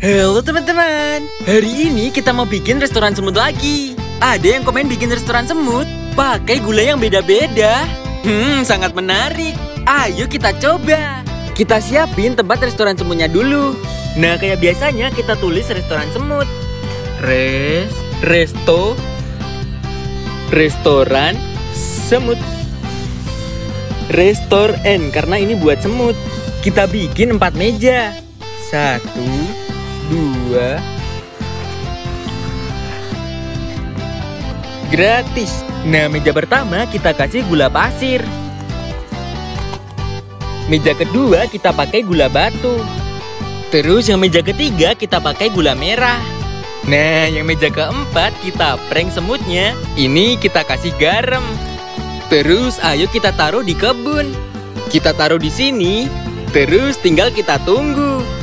Halo teman-teman, hari ini kita mau bikin restoran semut lagi. Ada yang komen bikin restoran semut, pakai gula yang beda-beda. Hmm, sangat menarik. Ayo kita coba. Kita siapin tempat restoran semutnya dulu. Nah, kayak biasanya kita tulis restoran semut. Res, resto, restoran semut. Restor N karena ini buat semut. Kita bikin empat meja. Satu, dua, gratis. Nah, meja pertama kita kasih gula pasir. Meja kedua kita pakai gula batu. Terus yang meja ketiga kita pakai gula merah. Nah, yang meja keempat kita prank semutnya. Ini kita kasih garam. Terus ayo kita taruh di kebun. Kita taruh di sini. Terus tinggal kita tunggu.